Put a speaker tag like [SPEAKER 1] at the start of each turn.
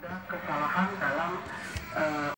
[SPEAKER 1] ada kesalahan